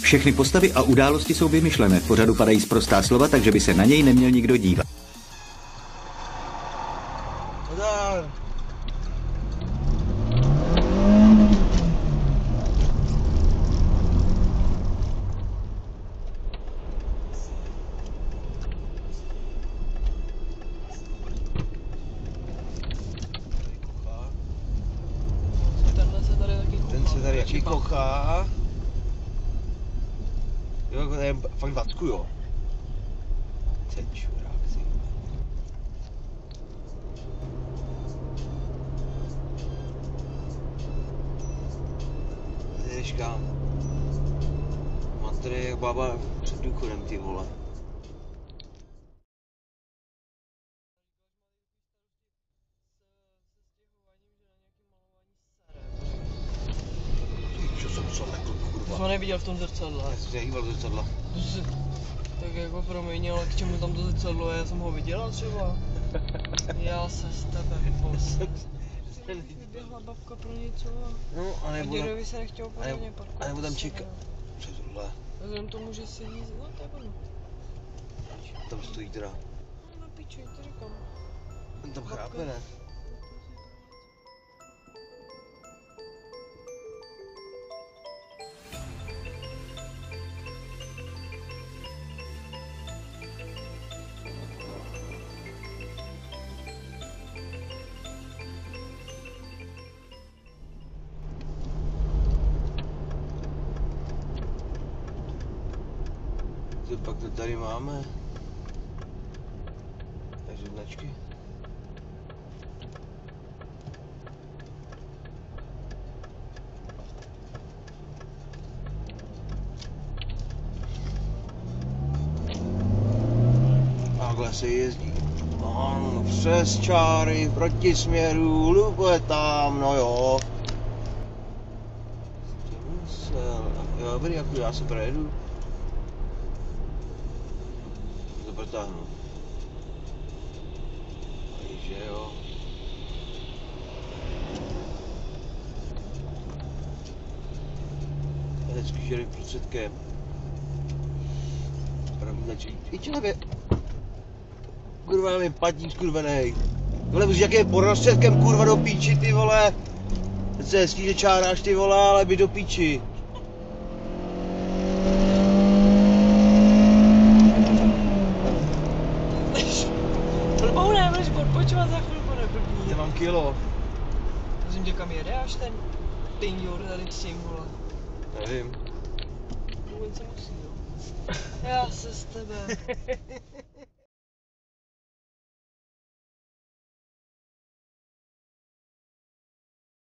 Všechny postavy a události jsou vymyšlené. V pořadu padají zprostá slova, takže by se na něj neměl nikdo dívat se tady taky Čipá. kochá. Jo, to je fakt vacku, jo. Ten čurák, ty. Jdeš tady jak baba před důchodem, ty vole. Jsem neviděl v tom zrcadle. Já jsem se hýbal do zrcadla. Tak jako promiň, ale k čemu tam to zrcadlo je? Já jsem ho viděla třeba. Já se s tebe posl. Vyběhla babka pro něco a No, a a nebo, dědovi se nechtěl a pořádně parkovat. a nebo tam to čeká. Co je tohle? Vzhledem k tomu, že sedí, no to je ono. Tam stojí teda. No na piči, to říkám. Ten tam chrápe, ne? Co pak to tady máme? Takže značky. Takhle se jezdí. Ano, přes čáry, proti směru, lupuje tam, no. Jo, dobrý, jako já se projedu. To protáhnu. Takže jo. Hezky žili prostředkem. Pravý začít. I člověk. Kurva, nevím, patník skurvenej. Vole, už jak je prostředkem, kurva, do píči, ty vole. Teď se hezký, že čáráš, ty vole, ale by do píči. Blbou ne, odpočívat za chvilku, neblbý. Já mám kilo. Prosím tě, kam jede až ten pinďur tady s tím, vole. Nevím. Vůbec se musí, jo. Já se s tebe.